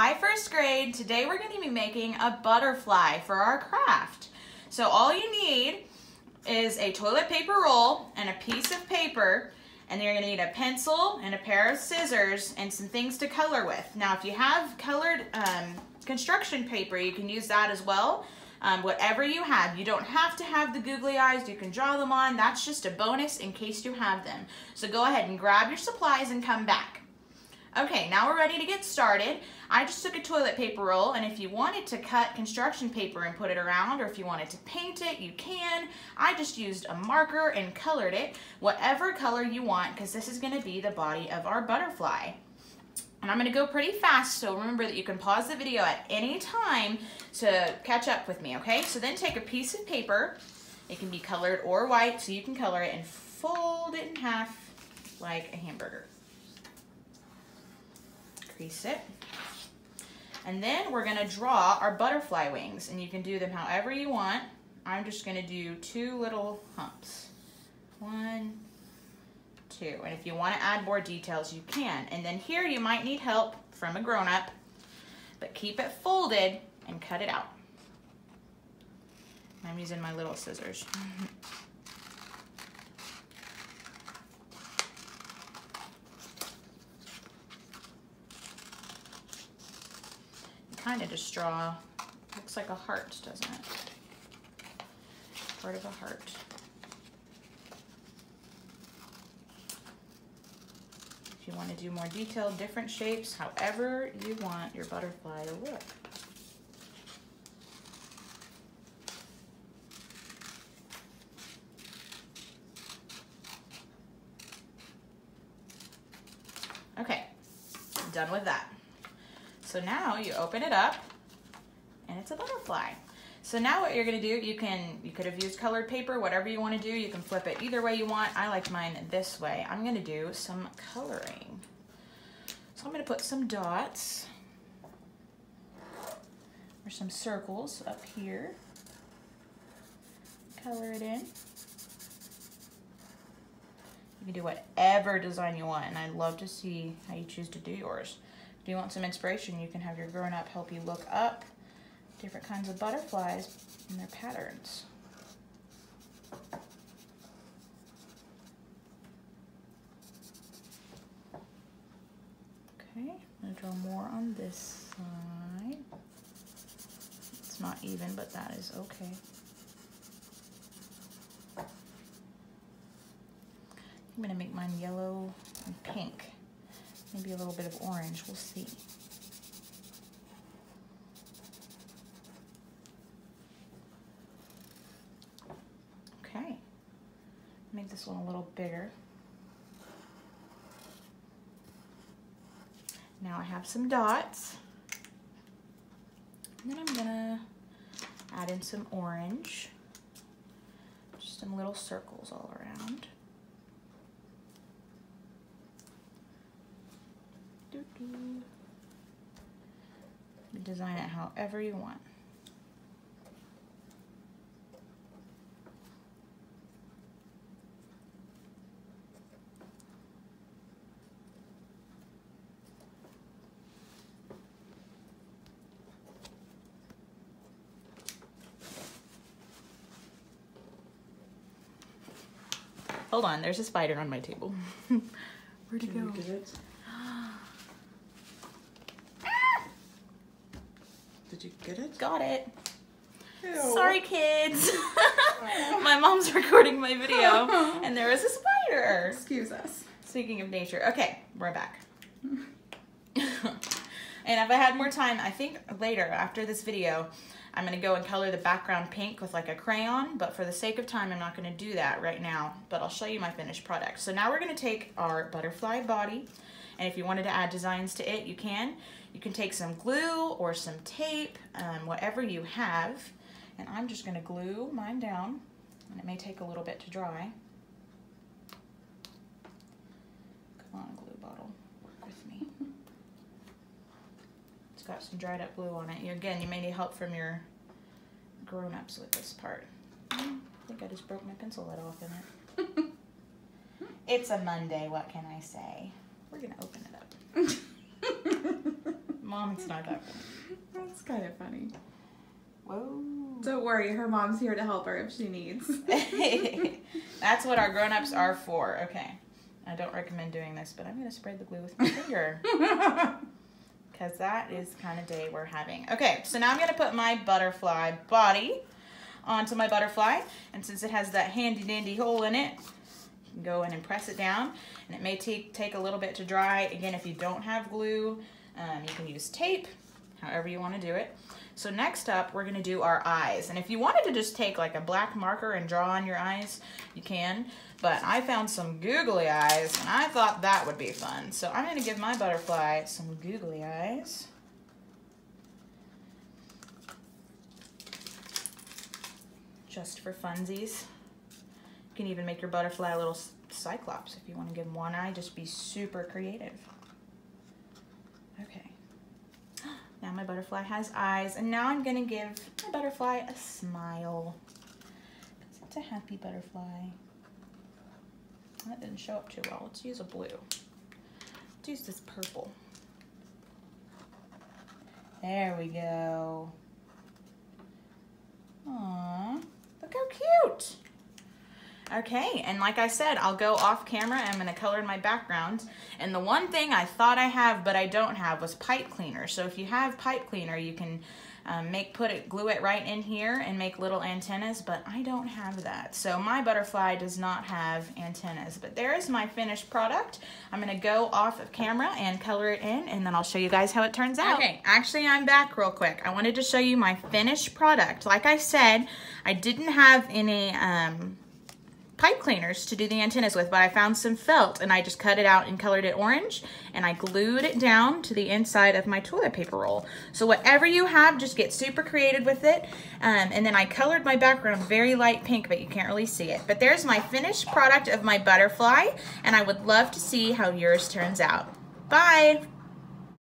Hi first grade, today we're going to be making a butterfly for our craft. So all you need is a toilet paper roll and a piece of paper and you're going to need a pencil and a pair of scissors and some things to color with. Now if you have colored um, construction paper you can use that as well. Um, whatever you have. You don't have to have the googly eyes. You can draw them on. That's just a bonus in case you have them. So go ahead and grab your supplies and come back. Okay, now we're ready to get started. I just took a toilet paper roll, and if you wanted to cut construction paper and put it around, or if you wanted to paint it, you can. I just used a marker and colored it, whatever color you want, because this is gonna be the body of our butterfly. And I'm gonna go pretty fast, so remember that you can pause the video at any time to catch up with me, okay? So then take a piece of paper, it can be colored or white, so you can color it, and fold it in half like a hamburger it. And then we're gonna draw our butterfly wings and you can do them however you want. I'm just gonna do two little humps. One, two. And if you wanna add more details, you can. And then here you might need help from a grown-up, but keep it folded and cut it out. I'm using my little scissors. kind of draw, looks like a heart, doesn't it? Part of a heart. If you want to do more detailed, different shapes, however you want your butterfly to look. Okay, done with that. So now you open it up and it's a butterfly. So now what you're gonna do, you can, you could have used colored paper, whatever you wanna do, you can flip it either way you want. I like mine this way. I'm gonna do some coloring. So I'm gonna put some dots or some circles up here. Color it in. You can do whatever design you want and I'd love to see how you choose to do yours. If you want some inspiration, you can have your grown-up help you look up different kinds of butterflies and their patterns. Okay, I'm gonna draw more on this side. It's not even, but that is okay. I'm gonna make mine yellow and pink. Maybe a little bit of orange, we'll see. Okay, make this one a little bigger. Now I have some dots. And then I'm gonna add in some orange. Just some little circles all around. Design it however you want. Hold on, there's a spider on my table. Where'd it go? Did you get it? Got it. Ew. Sorry, kids. my mom's recording my video, and there was a spider. Excuse us. Speaking of nature. Okay, we're back. and if I had more time, I think later, after this video, I'm going to go and color the background pink with like a crayon, but for the sake of time, I'm not going to do that right now, but I'll show you my finished product. So now we're going to take our butterfly body, and if you wanted to add designs to it, you can. You can take some glue or some tape, um, whatever you have. And I'm just gonna glue mine down, and it may take a little bit to dry. Come on, glue bottle, work with me. It's got some dried up glue on it. You, again, you may need help from your grown-ups with this part. I think I just broke my pencil lead off in it. it's a Monday, what can I say? We're gonna open it up. Mom, it's not that funny. That's kind of funny. Whoa. Don't worry, her mom's here to help her if she needs. That's what our grown-ups are for. Okay. I don't recommend doing this, but I'm going to spread the glue with my finger. Because that is the kind of day we're having. Okay, so now I'm going to put my butterfly body onto my butterfly. And since it has that handy dandy hole in it, you can go in and press it down. And it may take, take a little bit to dry. Again, if you don't have glue, um, you can use tape, however you want to do it. So next up, we're gonna do our eyes. And if you wanted to just take like a black marker and draw on your eyes, you can. But I found some googly eyes and I thought that would be fun. So I'm gonna give my butterfly some googly eyes. Just for funsies. You can even make your butterfly a little cyclops if you wanna give him one eye, just be super creative. Okay. Now my butterfly has eyes, and now I'm gonna give my butterfly a smile. It's a happy butterfly. That didn't show up too well. Let's use a blue. Let's use this purple. There we go. Aww, look how cute. Okay, and like I said, I'll go off camera I'm gonna color in my background. And the one thing I thought I have, but I don't have, was pipe cleaner. So if you have pipe cleaner, you can um, make put it, glue it right in here and make little antennas, but I don't have that. So my butterfly does not have antennas, but there is my finished product. I'm gonna go off of camera and color it in, and then I'll show you guys how it turns out. Okay, actually I'm back real quick. I wanted to show you my finished product. Like I said, I didn't have any, um, pipe cleaners to do the antennas with, but I found some felt and I just cut it out and colored it orange and I glued it down to the inside of my toilet paper roll. So whatever you have, just get super creative with it. Um, and then I colored my background very light pink, but you can't really see it. But there's my finished product of my butterfly and I would love to see how yours turns out. Bye!